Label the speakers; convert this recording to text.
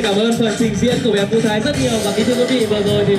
Speaker 1: cảm ơn phần trình diễn của bé Phú Thái rất nhiều. Và kính thưa quý vị, vừa rồi thì